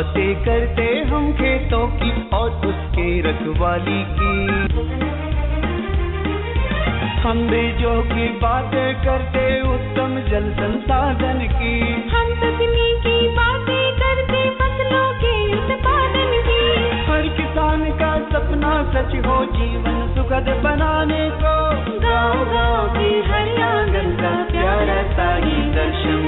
बातें करते हम खेतों की और उसके रखवाली की। हम बीजों की बातें करते उत्तम जल संसाधन की। सच हो जीवन सुखद बनाने को। गाँव गाँव के हर आँगन का प्यारा सा ही दर्शन।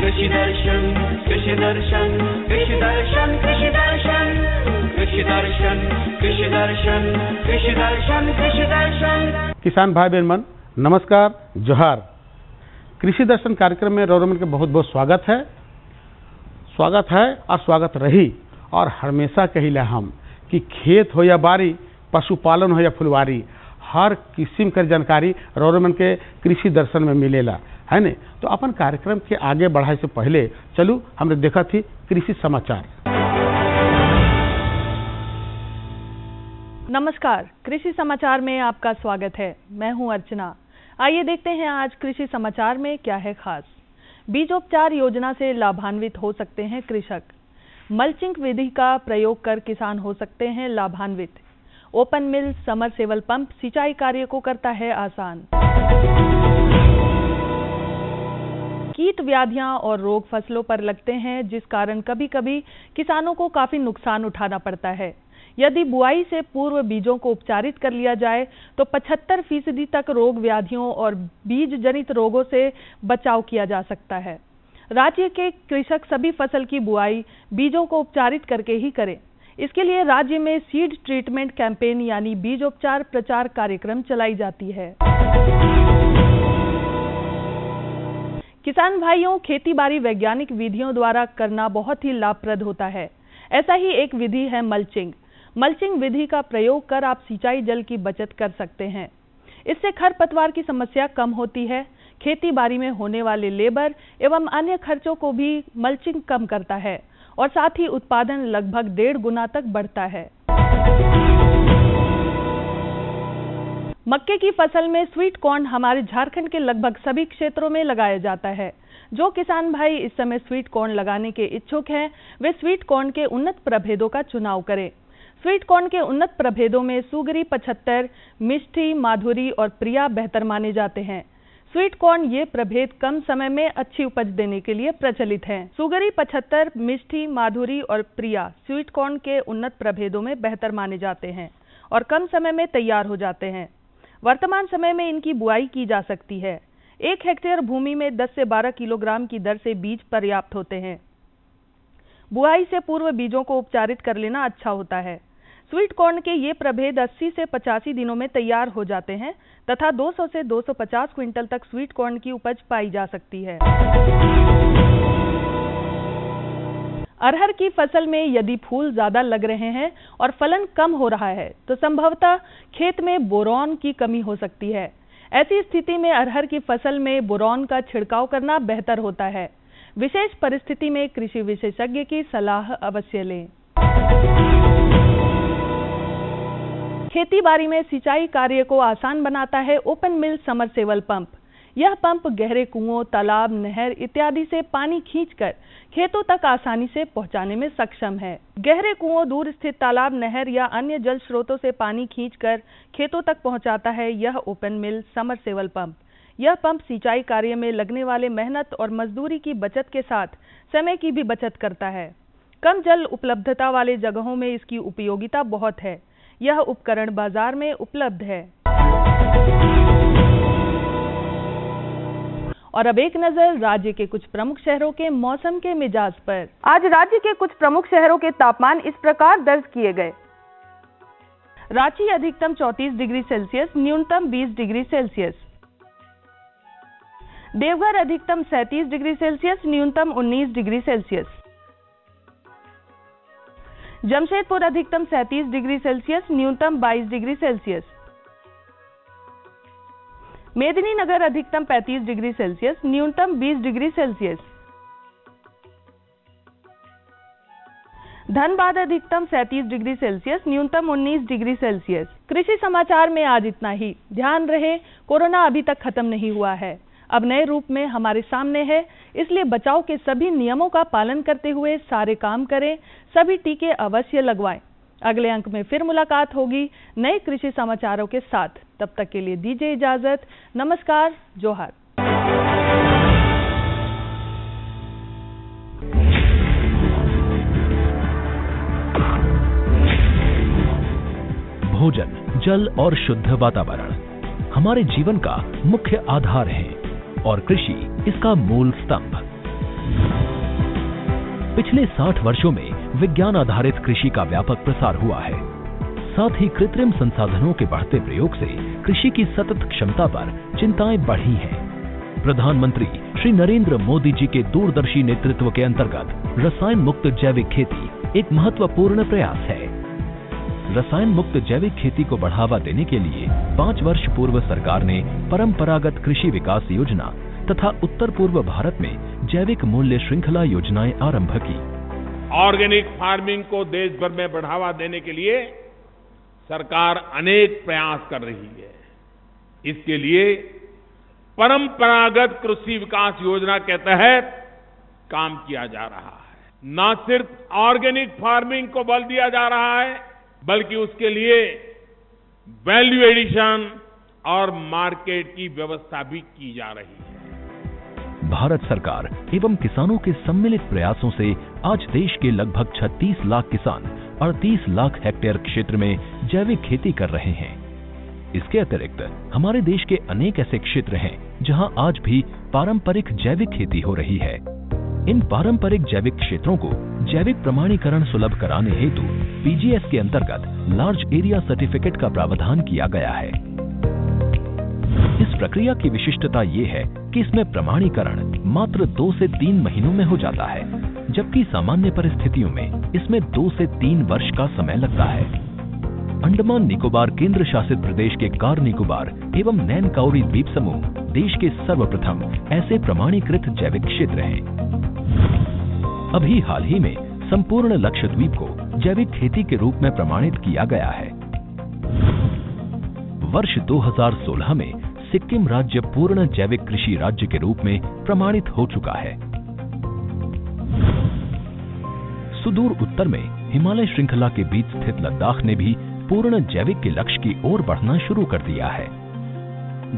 कृषि दर्शन कृषि दर्शन कृषि दर्शन कृषि दर्शन। कृषि दर्शन कृषि दर्शन कृषि दर्शन कृषि दर्शन। किसान भाई बहन मन नमस्कार जोहार। कृषि दर्शन कार्यक्रम में रौरमन के बहुत बहुत स्वागत है। स्वागत है और स्वागत रही। और हमेशा कहिला हम कि खेत हो या बारी पशुपालन हो या फुलवारी, हर किस्म के जानकारी रौरमन के कृषि दर्शन में मिलेला, है ने? तो अपन कार्यक्रम के आगे बढ़ाए से पहले, चलू, हमने देखा थी कृषि समाचार। नमस्कार, कृषि समाचार में आपका स्वागत है। मैं हूँ अर्चना। आइए देखते हैं आज कृषि समाचार में क्या है खास। बीजोपचार योजना से लाभान्वित हो सकते हैं कृषक। मल्चिंग विधि का प्रयोग कर किसान हो सकते हैं लाभान्वित। Open mill submersible pump सिंचाई कार्य को करता है आसान। कीट व्याधियाँ और रोग फ़सलों पर लगते हैं, जिस कारण कभी कभी किसानों को काफ़ी नुकसान उठाना पड़ता है। यदि बुआई से पूर्व बीजों को उपचारित कर लिया जाए तो 75 फ़ीसदी तक रोग व्याधियों और बीज जनित रोगों से बचाव किया जा सकता है। राज्य के कृषक सभी फ़सल की बुआई बीजों को उपचारित करके ही करें। इसके लिए राज्य में सीड ट्रीटमेंट कैंपेन यानी बीजोपचार प्रचार कार्यक्रम चलाई जाती है। किसान भाइयों खेती बाड़ी वैज्ञानिक विधियों द्वारा करना बहुत ही लाभप्रद होता है। ऐसा ही एक विधि है मल्चिंग मल्चिंग विधि का प्रयोग कर आप सिंचाई जल की बचत कर सकते हैं। इससे खरपतवार की समस्या कम होती है खेती बाड़ी में होने वाले लेबर एवं अन्य खर्चों को भी मल्चिंग कम करता है। और साथ ही उत्पादन लगभग डेढ़ गुना तक बढ़ता है। मक्के की फ़सल में स्वीट कॉर्न हमारे झारखंड के लगभग सभी क्षेत्रों में लगाया जाता है। जो किसान भाई इस समय स्वीट कॉर्न लगाने के इच्छुक हैं, वे स्वीट कॉर्न के उन्नत प्रभेदों का चुनाव करें। स्वीट कॉर्न के उन्नत प्रभेदों में सुगरी, पचहत्तर, मिष्ठी, माधुरी और प्रिया बेहतर माने जाते हैं। स्वीट कॉर्न ये प्रभेद कम समय में अच्छी उपज देने के लिए प्रचलित हैं। सुगरी, पचहत्तर, मिष्ठी, माधुरी और प्रिया स्वीट कॉर्न के उन्नत प्रभेदों में बेहतर माने जाते हैं और कम समय में तैयार हो जाते हैं। वर्तमान समय में इनकी बुआई की जा सकती है। एक हेक्टेयर भूमि में 10 से 12 किलोग्राम की दर से बीज पर्याप्त होते हैं। बुआई से पूर्व बीजों को उपचारित कर लेना अच्छा होता है। स्वीट कॉर्न के ये प्रभेद 80 से 85 दिनों में तैयार हो जाते हैं तथा 200 से 250 क्विंटल तक स्वीट कॉर्न की उपज पाई जा सकती है। अरहर की फ़सल में यदि फूल ज़्यादा लग रहे हैं और फलन कम हो रहा है तो संभवतः खेत में बोरॉन की कमी हो सकती है। ऐसी स्थिति में अरहर की फ़सल में बोरॉन का छिड़काव करना बेहतर होता है। विशेष परिस्थिति में कृषि विशेषज्ञ की सलाह अवश्य लें। खेती बाड़ी में सिंचाई कार्य को आसान बनाता है ओपन मिल समरसेवल पंप। यह पंप गहरे कुओं, तालाब, नहर इत्यादि से पानी खींचकर खेतों तक आसानी से पहुँचाने में सक्षम है। गहरे कुओं, दूर स्थित तालाब, नहर या अन्य जल स्रोतों से पानी खींचकर खेतों तक पहुंचाता है यह ओपन मिल समरसेवल पंप। यह पंप सिंचाई कार्य में लगने वाले मेहनत और मजदूरी की बचत के साथ समय की भी बचत करता है। कम जल उपलब्धता वाले जगहों में इसकी उपयोगिता बहुत है। यह उपकरण बाज़ार में उपलब्ध है। और अब एक नज़र राज्य के कुछ प्रमुख शहरों के मौसम के मिजाज पर। आज राज्य के कुछ प्रमुख शहरों के तापमान इस प्रकार दर्ज किए गए। रांची अधिकतम 34 डिग्री सेल्सियस, न्यूनतम 20 डिग्री सेल्सियस। देवघर अधिकतम 37 डिग्री सेल्सियस, न्यूनतम 19 डिग्री सेल्सियस। जमशेदपुर अधिकतम 37 डिग्री सेल्सियस, न्यूनतम 22 डिग्री सेल्सियस। मेदिनीनगर अधिकतम 35 डिग्री सेल्सियस, न्यूनतम 20 डिग्री सेल्सियस। धनबाद अधिकतम 37 डिग्री सेल्सियस, न्यूनतम 19 डिग्री सेल्सियस। कृषि समाचार में आज इतना ही। ध्यान रहे, कोरोना अभी तक खत्म नहीं हुआ है। अब नए रूप में हमारे सामने है। इसलिए बचाव के सभी नियमों का पालन करते हुए सारे काम करें, सभी टीके अवश्य लगवाएँ। अगले अंक में फिर मुलाकात होगी नए कृषि समाचारों के साथ। तब तक के लिए दीजिए इजाज़त। नमस्कार, जोहार। भोजन, जल और शुद्ध वातावरण। हमारे जीवन का मुख्य आधार है। और कृषि इसका मूल स्तंभ। पिछले 60 वर्षों में विज्ञान आधारित कृषि का व्यापक प्रसार हुआ है। साथ ही कृत्रिम संसाधनों के बढ़ते प्रयोग से कृषि की सतत क्षमता पर चिंताएँ बढ़ी हैं। प्रधानमंत्री श्री नरेंद्र मोदी जी के दूरदर्शी नेतृत्व के अंतर्गत रसायन मुक्त जैविक खेती एक महत्वपूर्ण प्रयास है। रसायन मुक्त जैविक खेती को बढ़ावा देने के लिए पाँच वर्ष पूर्व सरकार ने परंपरागत कृषि विकास योजना तथा उत्तर पूर्व भारत में जैविक मूल्य श्रृंखला योजनाएँ आरंभ की। ऑर्गेनिक फ़ार्मिंग को देश भर में बढ़ावा देने के लिए सरकार अनेक प्रयास कर रही है। इसके लिए परंपरागत कृषि विकास योजना के तहत काम किया जा रहा है। न सिर्फ़ ऑर्गेनिक फ़ार्मिंग को बल दिया जा रहा है बल्कि उसके लिए वैल्यू एडिशन और मार्केट की व्यवस्था भी की जा रही है। भारत सरकार एवं किसानों के सम्मिलित प्रयासों से आज देश के लगभग 36 लाख किसान 38 लाख हेक्टेयर क्षेत्र में जैविक खेती कर रहे हैं। इसके अतिरिक्त हमारे देश के अनेक ऐसे क्षेत्र हैं जहाँ आज भी पारंपरिक जैविक खेती हो रही है। इन पारंपरिक जैविक क्षेत्रों को जैविक प्रमाणीकरण सुलभ कराने हेतु पीजीएस के अंतर्गत लार्ज एरिया सर्टिफिकेट का प्रावधान किया गया है। इस प्रक्रिया की विशिष्टता ये है कि इसमें प्रमाणीकरण मात्र दो से तीन महीनों में हो जाता है, जबकि सामान्य परिस्थितियों में इसमें दो से तीन वर्ष का समय लगता है। अंडमान निकोबार केंद्र शासित प्रदेश के कार निकोबार एवं नैन काउरी द्वीप समूह देश के सर्वप्रथम ऐसे प्रमाणीकृत जैविक क्षेत्र हैं। अभी हाल ही में संपूर्ण लक्षद्वीप को जैविक खेती के रूप में प्रमाणित किया गया है। वर्ष 2016 में सिक्किम राज्य पूर्ण जैविक कृषि राज्य के रूप में प्रमाणित हो चुका है। सुदूर उत्तर में हिमालय श्रृंखला के बीच स्थित लद्दाख ने भी पूर्ण जैविक के लक्ष्य की ओर बढ़ना शुरू कर दिया है।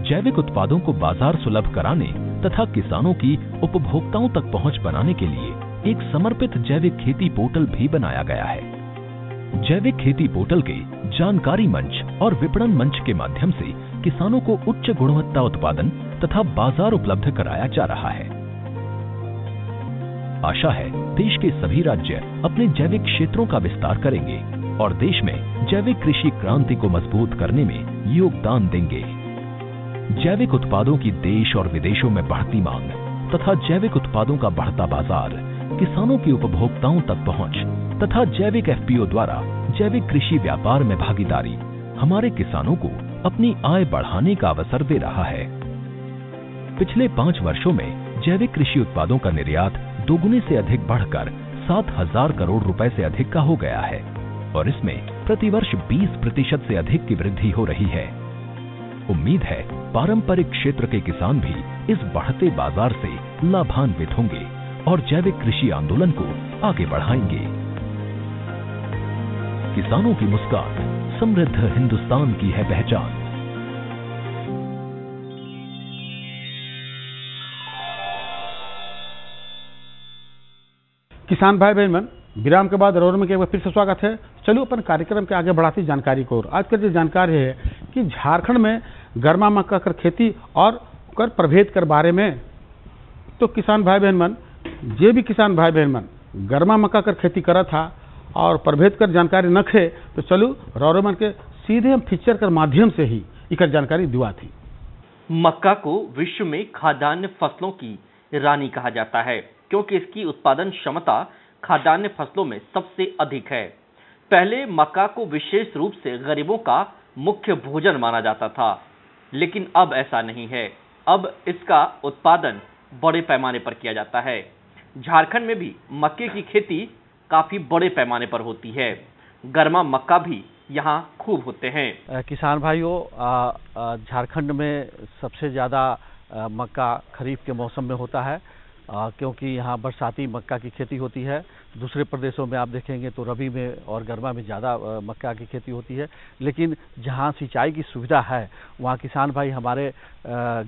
जैविक उत्पादों को बाज़ार सुलभ कराने तथा किसानों की उपभोक्ताओं तक पहुँच बनाने के लिए एक समर्पित जैविक खेती पोर्टल भी बनाया गया है। जैविक खेती पोर्टल के जानकारी मंच और विपणन मंच के माध्यम से किसानों को उच्च गुणवत्ता उत्पादन तथा बाज़ार उपलब्ध कराया जा रहा है। आशा है, देश के सभी राज्य अपने जैविक क्षेत्रों का विस्तार करेंगे और देश में जैविक कृषि क्रांति को मज़बूत करने में योगदान देंगे। जैविक उत्पादों की देश और विदेशों में बढ़ती मांग तथा जैविक उत्पादों का बढ़ता बाज़ार किसानों की उपभोक्ताओं तक पहुँच तथा जैविक एफपीओ द्वारा जैविक कृषि व्यापार में भागीदारी हमारे किसानों को अपनी आय बढ़ाने का अवसर दे रहा है। पिछले पाँच वर्षों में जैविक कृषि उत्पादों का निर्यात दोगुने से अधिक बढ़कर सात हज़ार करोड़ रुपए से अधिक का हो गया है और इसमें प्रतिवर्ष 20 प्रतिशत से अधिक की वृद्धि हो रही है। उम्मीद है पारंपरिक क्षेत्र के किसान भी इस बढ़ते बाज़ार से लाभान्वित होंगे। और जैविक कृषि आंदोलन को आगे बढ़ाएँगे। किसानों की मुस्कान, समृद्ध हिंदुस्तान की है पहचान। किसान भाई बहन मन, विराम के बाद रोर में फिर से स्वागत है। चलिए अपन कार्यक्रम के आगे बढ़ाती जानकारी को। और आज का जो जानकारी है कि झारखंड में गर्मा मक्का कर खेती और कर प्रभेद कर बारे में। तो किसान भाई बहन मन जे भी किसान भाई बहन मन, गर्मा मक्का कर खेती करा था और प्रभेद कर जानकारी न खे तो चलू, रौरो मन के सीधे हम फीचर कर माध्यम से ही इकर जानकारी दुआ थी। मक्का को विश्व में खाद्यान्न फ़सलों की रानी कहा जाता है, क्योंकि इसकी उत्पादन क्षमता खाद्यान्न फ़सलों में सबसे अधिक है। पहले मक्का को विशेष रूप से गरीबों का मुख्य भोजन माना जाता था, लेकिन अब ऐसा नहीं है। अब इसका उत्पादन बड़े पैमाने पर किया जाता है। झारखंड में भी मक्के की खेती काफ़ी बड़े पैमाने पर होती है। गर्मा मक्का भी यहाँ खूब होते हैं। किसान भाइयों झारखंड में सबसे ज़्यादा मक्का खरीफ के मौसम में होता है। अ, क्योंकि यहाँ बरसाती मक्का की खेती होती है। दूसरे प्रदेशों में आप देखेंगे तो रबी में और गर्मा में ज़्यादा मक्का की खेती होती है। लेकिन जहाँ सिंचाई की सुविधा है वहाँ किसान भाई हमारे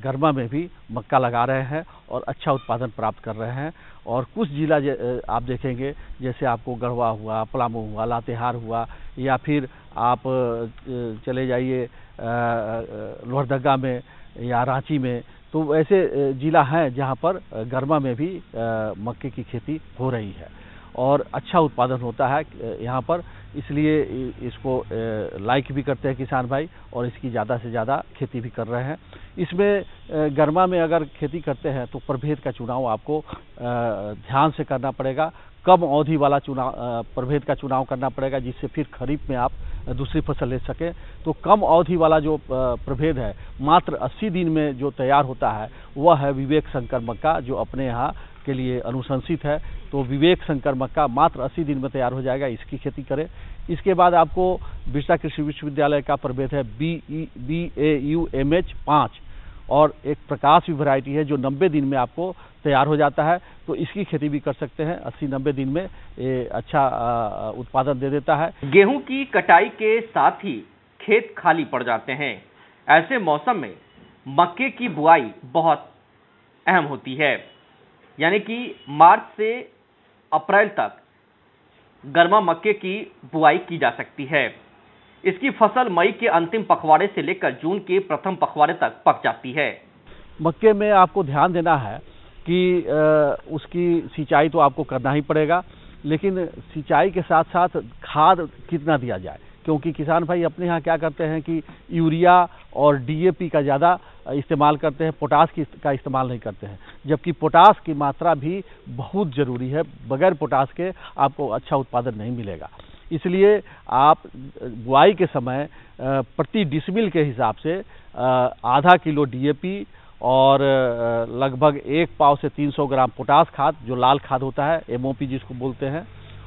गर्मा में भी मक्का लगा रहे हैं और अच्छा उत्पादन प्राप्त कर रहे हैं। और कुछ जिला आप देखेंगे जैसे आपको गढ़वा हुआ पलामू हुआ लातेहार हुआ या फिर आप चले जाइए लोहरदगा में या रांची में तो ऐसे जिला हैं जहाँ पर गर्मा में भी मक्के की खेती हो रही है। और अच्छा उत्पादन होता है यहाँ पर। इसलिए इसको लाइक भी करते हैं किसान भाई और इसकी ज़्यादा से ज़्यादा खेती भी कर रहे हैं। इसमें गर्मा में अगर खेती करते हैं तो प्रभेद का चुनाव आपको ध्यान से करना पड़ेगा। कम अवधि वाला चुनाव प्रभेद का चुनाव करना पड़ेगा जिससे फिर खरीफ में आप दूसरी फ़सल ले सकें। तो कम अवधि वाला जो प्रभेद है, मात्र 80 दिन में जो तैयार होता है, वह है विवेक शंकर मक्का, जो अपने यहाँ के लिए अनुशंसित है। तो विवेक शंकर मक्का मात्र 80 दिन में तैयार हो जाएगा, इसकी खेती करें। इसके बाद आपको बिरसा कृषि विश्वविद्यालय का प्रभेद है B E B A U M H पाँच। और एक प्रकाश भी वैरायटी है जो 90 दिन में आपको तैयार हो जाता है। तो इसकी खेती भी कर सकते हैं। 80-90 दिन में ये अच्छा उत्पादन दे देता है। गेहूँ की कटाई के साथ ही खेत खाली पड़ जाते हैं। ऐसे मौसम में मक्के की बुआई बहुत अहम होती है। यानी कि मार्च से अप्रैल तक गर्मा मक्के की बुआई की जा सकती है। इसकी फ़सल मई के अंतिम पखवाड़े से लेकर जून के प्रथम पखवाड़े तक पक जाती है। मक्के में आपको ध्यान देना है कि उसकी सिंचाई तो आपको करना ही पड़ेगा, लेकिन सिंचाई के साथ साथ खाद कितना दिया जाए? क्योंकि किसान भाई अपने यहाँ क्या करते हैं कि यूरिया और डीएपी का ज़्यादा इस्तेमाल करते हैं, पोटास की का इस्तेमाल नहीं करते हैं, जबकि पोटास की मात्रा भी बहुत ज़रूरी है, बगैर पोटास के आपको अच्छा उत्पादन नहीं मिलेगा। इसलिए आप, बुआई के समय प्रति डिसमिल के हिसाब से आधा किलो डीएपी और लगभग एक पाव से 300 ग्राम पोटास खाद, जो लाल खाद होता है एमओपी जिसको बोलते हैं,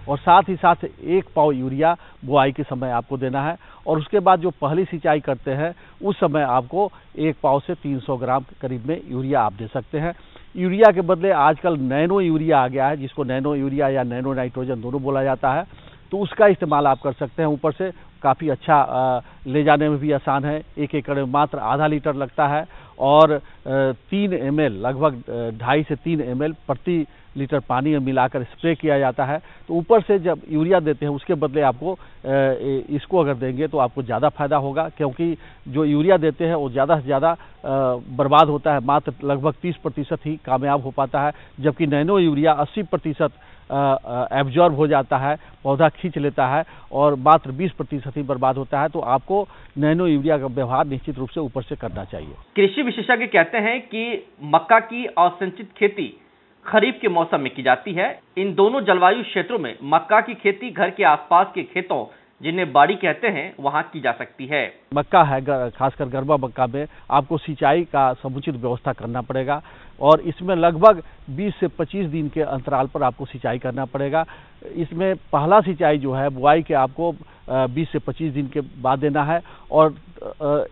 और साथ ही साथ एक पाव यूरिया बुआई के समय आपको देना है, और उसके बाद जो पहली सिंचाई करते हैं, उस समय आपको एक पाव से 300 ग्राम करीब में यूरिया आप दे सकते हैं। यूरिया के बदले आजकल नैनो यूरिया आ गया है, जिसको नैनो यूरिया या नैनो नाइट्रोजन दोनों बोला जाता है। तो उसका इस्तेमाल आप कर सकते हैं। ऊपर से काफ़ी अच्छा ले जाने में भी आसान है। एक एकड़ में मात्र आधा लीटर लगता है और तीन एमएल लगभग ढाई से तीन एमएल प्रति लीटर पानी में मिलाकर स्प्रे किया जाता है। तो ऊपर से जब यूरिया देते हैं, उसके बदले आपको इसको अगर देंगे तो आपको ज़्यादा फ़ायदा होगा, क्योंकि जो यूरिया देते हैं वो ज़्यादा से ज़्यादा बर्बाद होता है। मात्र लगभग 30 प्रतिशत ही कामयाब हो पाता है, जबकि नैनो यूरिया 80 प्रतिशत एब्जॉर्ब हो जाता है, पौधा खींच लेता है और मात्र 20 प्रतिशत ही बर्बाद होता है तो आपको नैनो यूरिया का व्यवहार निश्चित रूप से ऊपर से करना चाहिए। कृषि विशेषज्ञ कहते हैं कि मक्का की असंचित खेती खरीफ के मौसम में की जाती है। इन दोनों जलवायु क्षेत्रों में मक्का की खेती घर के आसपास के खेतों जिन्हें बाड़ी कहते हैं वहाँ की जा सकती है। मक्का है खासकर गरबा मक्का में आपको सिंचाई का समुचित व्यवस्था करना पड़ेगा और इसमें लगभग 20 से 25 दिन के अंतराल पर आपको सिंचाई करना पड़ेगा। इसमें पहला सिंचाई जो है बुआई के आपको अ, 20 से 25 दिन के बाद देना है और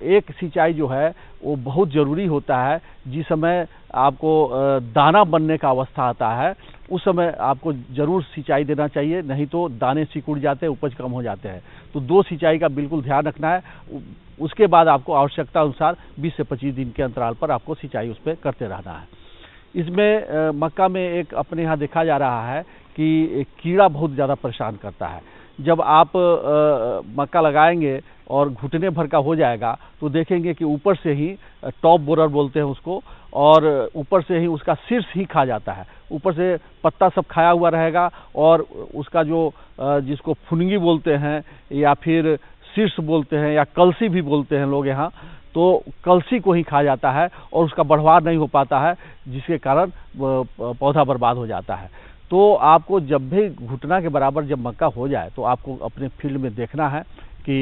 एक सिंचाई जो है वो बहुत ज़रूरी होता है। जिस समय आपको दाना बनने का अवस्था आता है उस समय आपको ज़रूर सिंचाई देना चाहिए, नहीं तो दाने सिकुड़ जाते हैं, उपज कम हो जाते हैं। तो दो सिंचाई का बिल्कुल ध्यान रखना है। उसके बाद आपको आवश्यकता अनुसार 20 से 25 दिन के अंतराल पर आपको सिंचाई उस पर करते रहना है। इसमें मक्का में एक अपने यहाँ देखा जा रहा है कि कीड़ा बहुत ज़्यादा परेशान करता है। जब आप मक्का लगाएँगे और घुटने भर का हो जाएगा तो देखेंगे कि ऊपर से ही टॉप बोरर बोलते हैं उसको और ऊपर से ही उसका शीर्ष ही खा जाता है। ऊपर से पत्ता सब खाया हुआ रहेगा और उसका जो जिसको फुनगी बोलते हैं या फिर शीर्ष बोलते हैं या कलसी भी बोलते हैं लोग यहाँ तो कलसी को ही खा जाता है और उसका बढ़वार नहीं हो पाता है, जिसके कारण पौधा बर्बाद हो जाता है। तो आपको जब भी घुटना के बराबर जब मक्का हो जाए तो आपको अपने फ़ील्ड में देखना है कि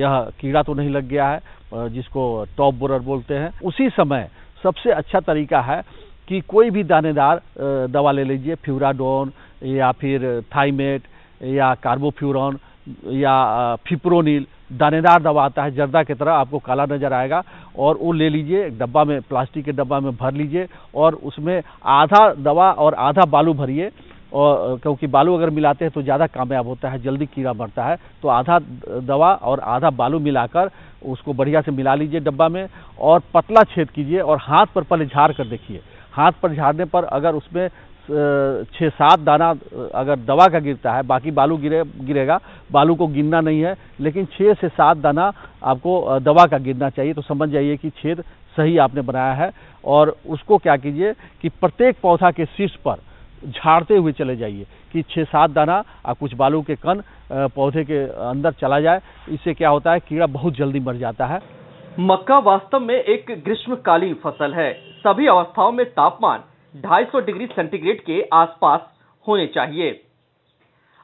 यह कीड़ा तो नहीं लग गया है जिसको टॉप बोरर बोलते हैं। उसी समय सबसे अच्छा तरीका है कि कोई भी दानेदार दवा ले लीजिए, फ्यूराडोन या फिर थाइमेट या कार्बोफ्यूरॉन या फिप्रोनिल। दानेदार दवा आता है, जर्दा की तरह आपको काला नज़र आएगा और वो ले लीजिए, एक डब्बा में, प्लास्टिक के डब्बा में भर लीजिए और उसमें आधा दवा और आधा बालू भरिए। और क्योंकि बालू अगर मिलाते हैं तो ज़्यादा कामयाब होता है, जल्दी कीड़ा मरता है तो आधा दवा और आधा बालू मिलाकर उसको बढ़िया से मिला लीजिए डब्बा में और पतला छेद कीजिए और हाथ पर पहले झाड़ कर देखिए। हाथ पर झाड़ने पर अगर उसमें छः सात दाना अगर दवा का गिरता है, बाकी बालू गिरे, गिरेगा, बालू को गिनना नहीं है, लेकिन छः से सात दाना आपको दवा का गिरना चाहिए तो समझ जाइए कि छेद सही आपने बनाया है। और उसको क्या कीजिए कि प्रत्येक पौधा के शीर्ष पर झाड़ते हुए चले जाइए कि छः सात दाना और कुछ बालू के कन पौधे के अंदर चला जाए। इससे क्या होता है, कीड़ा बहुत जल्दी मर जाता है। मक्का वास्तव में एक ग्रीष्मकालीन फ़सल है। सभी अवस्थाओं में तापमान 250 डिग्री सेंटीग्रेड के आसपास होने चाहिए।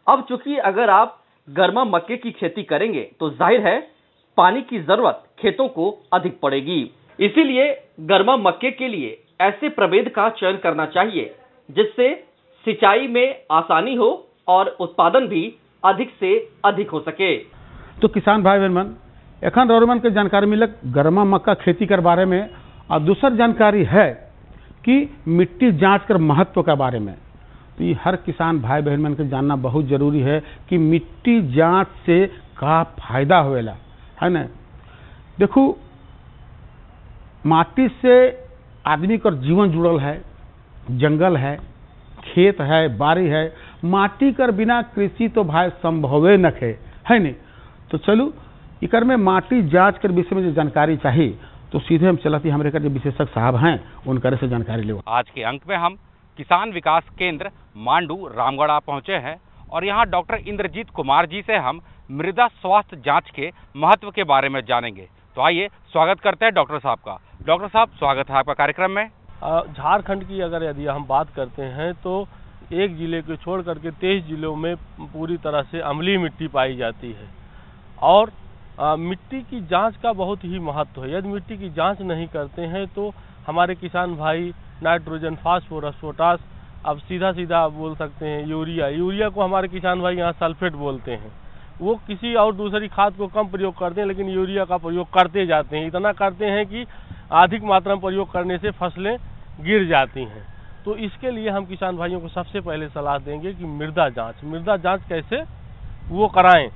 अब चूँकि अगर आप गर्मा मक्के की खेती करेंगे तो ज़ाहिर है पानी की ज़रूरत खेतों को अधिक पड़ेगी। इसीलिए गर्मा मक्के के लिए ऐसे प्रभेद का चयन करना चाहिए। जिससे सिंचाई में आसानी हो और उत्पादन भी अधिक से अधिक हो सके। तो किसान भाई बहन मन, एखन रौरमन के जानकारी मिलक गर्मा मक्का खेती कर बारे में और दूसर जानकारी है कि मिट्टी जाँच कर महत्व के बारे में। तो ये हर किसान भाई बहन मन के जानना बहुत ज़रूरी है कि मिट्टी जाँच से का फ़ायदा होएला, है ना? देखो, माटी से आदमी का जीवन जुड़ल है जंगल है, खेत है, बारी है, माटी कर बिना कृषि तो भाई संभवे न है है नहीं? तो चलू, इकर में माटी जाँच कर विषय में जो जानकारी चाहिए तो सीधे हम चलती हमारे कर जो विशेषज्ञ साहब हैं उनकर से जानकारी ले आज के अंक में हम किसान विकास केंद्र, मांडू, रामगढ़ पहुँचे हैं, और यहाँ डॉक्टर इंद्रजीत कुमार जी से हम मृदा स्वास्थ्य जाँच के महत्व के बारे में जानेंगे। तो आइए स्वागत करते हैं डॉक्टर साहब का। डॉक्टर साहब, स्वागत है आपका कार्यक्रम में। झारखंड की अगर यदि हम बात करते हैं तो एक ज़िले को छोड़ करके तेईस जिलों में पूरी तरह से अम्लीय मिट्टी पाई जाती है। और आ, मिट्टी की जाँच का बहुत ही महत्व है। यदि मिट्टी की जाँच नहीं करते हैं तो हमारे किसान भाई नाइट्रोजन फास्फोरस पोटास अब सीधा सीधा आप बोल सकते हैं यूरिया। यूरिया को हमारे किसान भाई यहाँ सल्फेट बोलते हैं। वो किसी और दूसरी खाद को कम प्रयोग करते हैं, लेकिन यूरिया का प्रयोग करते जाते हैं। इतना करते हैं कि अधिक मात्रा में प्रयोग करने से फ़सलें गिर जाती हैं। तो इसके लिए हम किसान भाइयों को सबसे पहले सलाह देंगे कि मृदा जाँच मृदा जाँच कैसे वो कराएँ?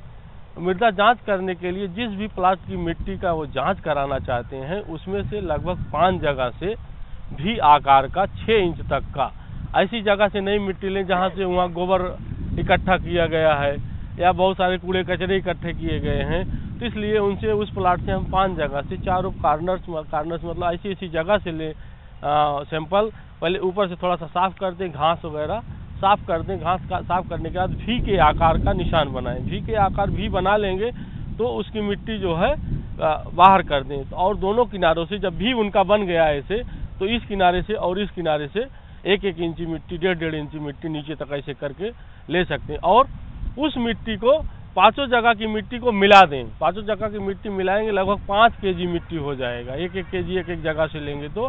मृदा जाँच करने के लिए जिस भी प्लाट की मिट्टी का वो जाँच कराना चाहते हैं, उसमें से लगभग पाँच जगह से भी आकार का छः इंच तक का। ऐसी जगह से नई मिट्टी लें जहाँ से वहाँ गोबर इकट्ठा किया गया है। या बहुत सारे कूड़े कचरे इकट्ठे किए गए हैं। तो इसलिए उनसे उस प्लाट से हम पाँच जगह से चारों कार्नर्स कार्नर्स मतलब ऐसी ऐसी जगह से ले सैंपल पहले ऊपर से थोड़ा सा साफ़ कर दें, घास वगैरह साफ़ कर दें। घास का, साफ़ करने के बाद भी के आकार का निशान बनाएँ। भी के आकार भी बना लेंगे तो उसकी मिट्टी जो है बाहर कर दें। तो और दोनों किनारों से जब भी उनका बन गया ऐसे तो इस किनारे से और इस किनारे से एक एक इंची मिट्टी, डेढ़ डेढ़ इंची मिट्टी नीचे तक ऐसे करके ले सकते हैं। और उस मिट्टी को पाँचों जगह की मिट्टी को मिला दें। पाँचों जगह की मिट्टी मिलाएँगे, लगभग पाँच के जी मिट्टी हो जाएगा। एक एक के जी एक एक जगह से लेंगे तो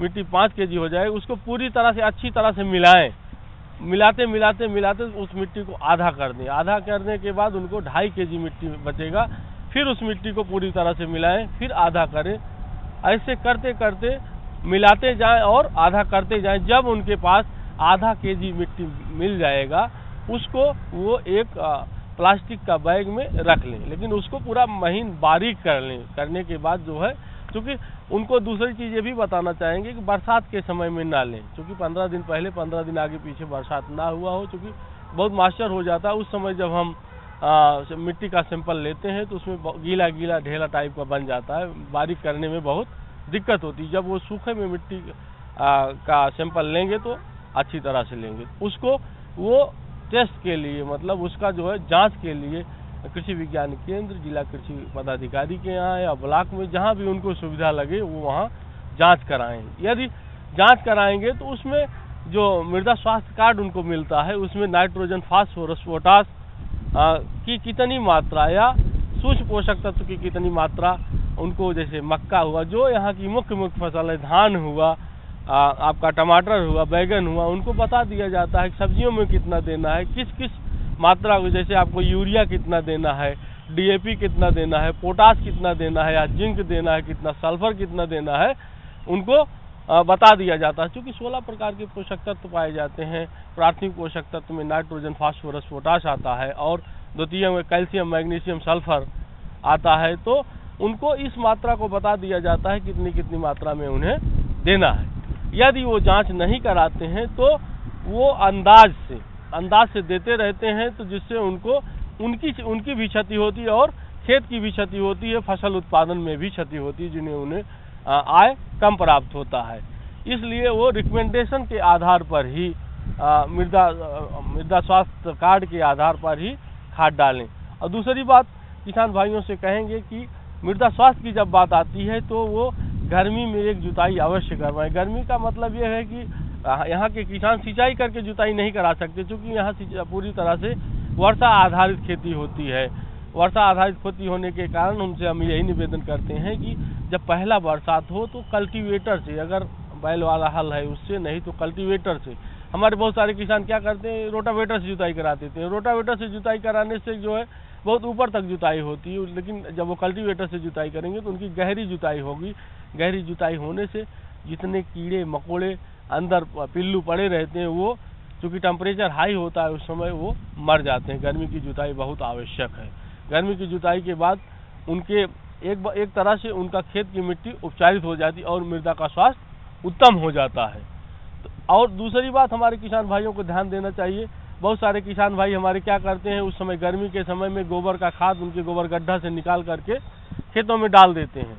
मिट्टी पाँच के जी हो जाएगी। उसको पूरी तरह से, अच्छी तरह से मिलाएँ। मिलाते मिलाते मिलाते उस मिट्टी को आधा कर दें। आधा करने के बाद उनको ढाई के जी मिट्टी बचेगा। फिर उस मिट्टी को पूरी तरह से मिलाएँ, फिर आधा करें। ऐसे करते करते मिलाते जाएँ और आधा करते जाएँ। जब उनके पास आधा के जी मिट्टी मिल जाएगा उसको वो एक प्लास्टिक का बैग में रख लें। लेकिन उसको पूरा महीन बारीक कर लें। करने के बाद जो है क्योंकि उनको दूसरी चीज़ ये भी बताना चाहेंगे कि बरसात के समय में ना लें। क्योंकि पंद्रह दिन पहले पंद्रह दिन आगे पीछे बरसात ना हुआ हो क्योंकि बहुत मास्टर हो जाता है। उस समय जब हम आ, मिट्टी का सैंपल लेते हैं तो उसमें गीला गीला ढेला टाइप का बन जाता है। बारीक करने में बहुत दिक्कत होती है। जब वो सूखे में मिट्टी आ, का सैंपल लेंगे तो अच्छी तरह से लेंगे। उसको वो टेस्ट के लिए मतलब उसका जो है जाँच के लिए कृषि विज्ञान केंद्र, जिला कृषि पदाधिकारी के यहाँ या ब्लॉक में जहाँ भी उनको सुविधा लगे, वो वहाँ जाँच कराएँ यदि जाँच कराएँगे तो उसमें जो मृदा स्वास्थ्य कार्ड उनको मिलता है, उसमें नाइट्रोजन, फास्फोरस, पोटास की कितनी मात्रा या सूक्ष्म पोषक तत्व की कितनी मात्रा उनको, जैसे मक्का हुआ, जो यहाँ की मुख्य मुख्य फ़सल है धान हुआ आ, आपका टमाटर हुआ बैगन हुआ उनको बता दिया जाता है सब्जियों में कितना देना है किस किस मात्रा को जैसे आपको यूरिया कितना देना है डीएपी कितना देना है पोटास कितना देना है या जिंक देना है कितना सल्फ़र कितना देना है उनको बता दिया जाता है। क्योंकि 16 प्रकार के पोषक तत्व पाए जाते हैं प्राथमिक पोषक तत्व में नाइट्रोजन फास्फोरस पोटास आता है और द्वितीय में कैल्शियम मैग्नीशियम सल्फ़र आता है। तो उनको इस मात्रा को बता दिया जाता है कितनी कितनी मात्रा में उन्हें देना है। यदि वो जाँच नहीं कराते हैं तो वो अंदाज से अंदाज से देते रहते हैं तो जिससे उनको, उनकी उनकी भी क्षति होती है और खेत की भी क्षति होती है, फ़सल उत्पादन में भी क्षति होती है, जिन्हें उन्हें आय कम प्राप्त होता है। इसलिए वो रिकमेंडेशन के आधार पर ही मृदा मृदा स्वास्थ्य कार्ड के आधार पर ही खाद डालें। और दूसरी बात, किसान भाइयों से कहेंगे कि मृदा स्वास्थ्य की जब बात आती है तो वो गर्मी में एक जुताई अवश्य करवाएँ। गर्मी का मतलब ये है कि यहाँ के किसान सिंचाई करके जुताई नहीं करा सकते क्योंकि यहाँ पूरी तरह से वर्षा आधारित खेती होती है। वर्षा आधारित खेती होने के कारण उनसे हम यही निवेदन करते हैं कि जब पहला बरसात हो तो कल्टीवेटर से, अगर बैल वाला हल है उससे, नहीं तो कल्टीवेटर से। हमारे बहुत सारे किसान क्या करते हैं, रोटावेटर से जुताई करा देते हैं रोटावेटर से जुताई कराने से जो है बहुत ऊपर तक जुताई होती है, लेकिन जब वो कल्टीवेटर से जुताई करेंगे तो उनकी गहरी जुताई होगी। गहरी जुताई होने से जितने कीड़े, मकोड़े अंदर पिल्लू पड़े रहते हैं, वो चूँकि टेम्परेचर हाई होता है उस समय वो मर जाते हैं। गर्मी की जुताई बहुत आवश्यक है। गर्मी की जुताई के बाद उनके एक एक तरह से उनका खेत की मिट्टी उपचारित हो जाती और मृदा का स्वास्थ्य उत्तम हो जाता है। तो और दूसरी बात हमारे किसान भाइयों को ध्यान देना चाहिए बहुत सारे किसान भाई हमारे क्या करते हैं, उस समय गर्मी के समय में गोबर का खाद उनके गोबर गड्ढा से निकाल करके खेतों में डाल देते हैं।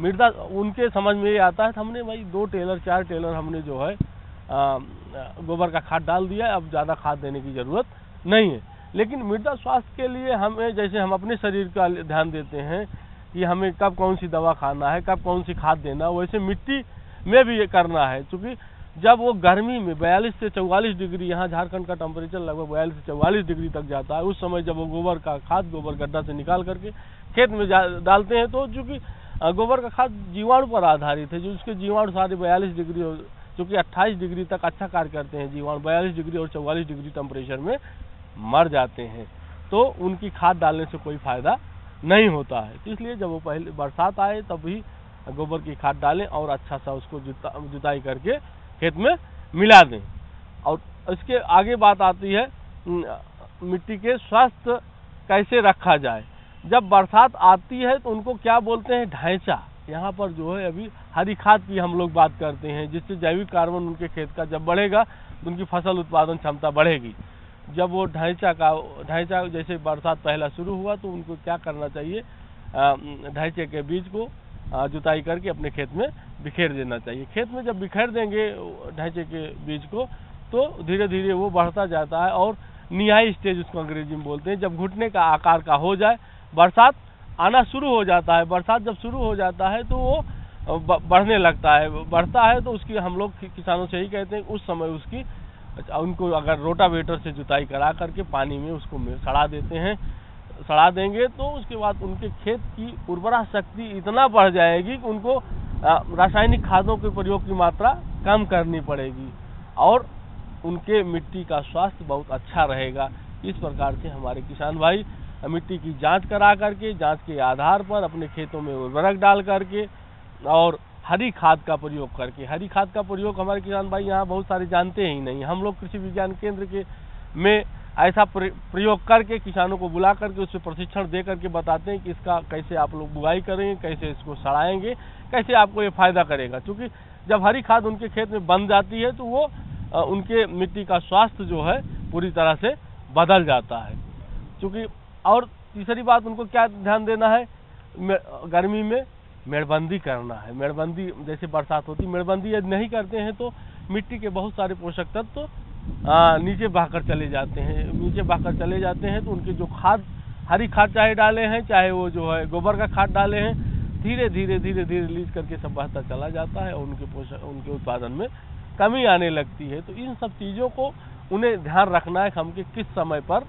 मृदा, उनके समझ में ये आता है, हमने भाई दो टेलर, चार टेलर हमने जो है गोबर का खाद डाल दिया अब ज़्यादा खाद देने की ज़रूरत नहीं है। लेकिन मृदा स्वास्थ्य के लिए हमें, जैसे हम अपने शरीर का ध्यान देते हैं कि हमें कब कौन सी दवा खाना है, कब कौन सी खाद देना वैसे मिट्टी में भी ये करना है। क्योंकि जब वो गर्मी में 42 से 44 डिग्री, यहाँ झारखंड का टेम्परेचर लगभग 42 से 44 डिग्री तक जाता है, उस समय जब वो गोबर का खाद, गोबर गड्ढा से निकाल करके खेत में डालते हैं तो चूँकि गोबर का खाद जीवाणु पर आधारित है, जो उसके जीवाणु सारे 42 डिग्री चूँकि 28 डिग्री तक अच्छा कार्य करते हैं जीवाणु 42 डिग्री और 44 डिग्री टेम्परेचर में मर जाते हैं तो उनकी खाद डालने से कोई फ़ायदा नहीं होता है। तो इसलिए जब वो पहले, बरसात आए तभी गोबर की खाद डालें और अच्छा सा उसको जुता, जुताई करके खेत में मिला दें। और इसके आगे बात आती है मिट्टी के स्वास्थ्य कैसे रखा जाए। जब बरसात आती है तो उनको क्या बोलते हैं? ढांचा। यहाँ पर जो है अभी हरी खाद की हम लोग बात करते हैं, जिससे जैविक कार्बन उनके खेत का जब बढ़ेगा तो उनकी फ़सल उत्पादन क्षमता बढ़ेगी। जब वो ढांचा का, ढांचा जैसे बरसात पहला शुरू हुआ तो उनको क्या करना चाहिए? ढांचे के बीज को जुताई करके अपने खेत में बिखेर देना चाहिए। खेत में जब बिखेर देंगे ढांचे के बीज को तो धीरे धीरे वो बढ़ता जाता है और निहाई स्टेज उसको अंग्रेज़ी में बोलते हैं। जब घुटने का आकार का हो जाए बरसात आना शुरू हो जाता है। बरसात जब शुरू हो जाता है तो वो बढ़ने लगता है। बढ़ता है तो उसकी हम लोग किसानों से ही कहते हैं उस समय उसकी अच्छा, उनको अगर रोटावेटर से जुताई करा करके पानी में उसको सड़ा देते हैं। सड़ा देंगे तो उसके बाद उनके खेत की उर्वरा शक्ति इतना बढ़ जाएगी कि उनको रासायनिक खादों के प्रयोग की मात्रा कम करनी पड़ेगी और उनके मिट्टी का स्वास्थ्य बहुत अच्छा रहेगा। इस प्रकार से हमारे किसान भाई, मिट्टी की जाँच करा करके, जाँच के आधार पर अपने खेतों में उर्वरक डाल करके और हरी खाद का प्रयोग करके। हरी खाद का प्रयोग हमारे किसान भाई यहाँ बहुत सारे जानते ही नहीं। हम लोग कृषि विज्ञान केंद्र के में ऐसा प्रयोग करके किसानों को बुला करके उससे प्रशिक्षण दे करके बताते हैं कि इसका कैसे आप लोग बुआई करेंगे कैसे इसको सड़ाएँगे कैसे आपको ये फ़ायदा करेगा। क्योंकि जब हरी खाद उनके खेत में बन जाती है तो वो उनके मिट्टी का स्वास्थ्य जो है पूरी तरह से बदल जाता है। क्योंकि और तीसरी बात उनको क्या ध्यान देना है? गर्मी में मेड़बंदी करना है। मेड़बंदी जैसे बरसात होती मेड़बंदी यदि नहीं करते हैं तो मिट्टी के बहुत सारे पोषक तत्व तो, नीचे बहकर चले जाते हैं। नीचे बहकर चले जाते हैं तो उनके जो खाद, हरी खाद चाहे डाले हैं, चाहे वो जो है गोबर का खाद डाले हैं, धीरे धीरे धीरे धीरे लीज करके सब बहता चला जाता है और उनके पोषण, उनके उत्पादन में कमी आने लगती है। तो इन सब चीज़ों को उन्हें ध्यान रखना है कि हमके किस समय पर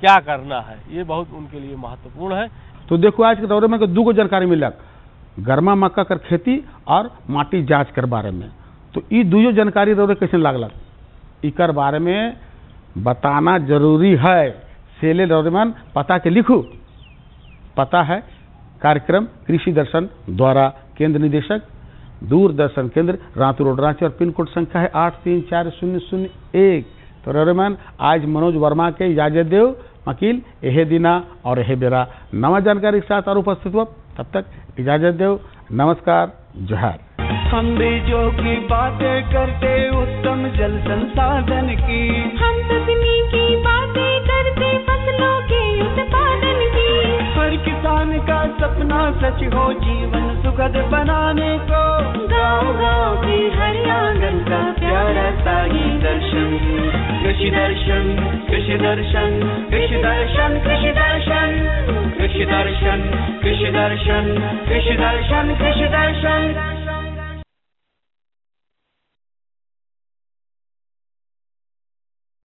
क्या करना है। ये बहुत उनके लिए महत्वपूर्ण है। तो देखो, आज के दौरे में दू गो जानकारी मिलक, गर्मा मक्का कर खेती और माटी जाँच कर बारे में। तो ई दुयो जानकारी दौरे कैसे लागलक? इकर बारे में बताना ज़रूरी है। सेले में पता के लिखू। पता है, कार्यक्रम कृषि दर्शन द्वारा केंद्र निदेशक, दूरदर्शन केंद्र, रातू रोड, रांची, और पिन कोड संख्या है आठ तीन चार शून्य शून्य एक। तो रेमान आज मनोज वर्मा के इजाज़त देव वकील यह दिना और यह बेरा। नवा जानकारी के साथ और उपस्थित हुआ, तब तक इजाज़त देव नमस्कार जोहार हम बीजों की बातें करते उत्तम जल संसाधन की। हम तकनीकी बातें करते फ़सलों के उत्पादन की। हर किसान का सपना सच हो जीवन सुखद बनाने को। गाँव गाँव की हर आँगन का प्यारा सा ही दर्शन। कृषि दर्शन कृषि दर्शन कृषि दर्शन कृषि दर्शन। कृषि दर्शन कृषि दर्शन कृषि दर्शन कृषि दर्शन।